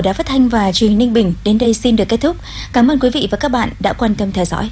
đã phát thanh và truyền hình Ninh Bình đến đây xin được kết thúc. Cảm ơn quý vị và các bạn đã quan tâm theo dõi.